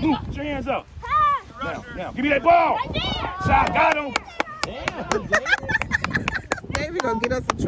Move. Put your hands up. Ah. Now, now. Give me that ball. Right Shot. Got him. Damn, David. David gonna get us in trouble.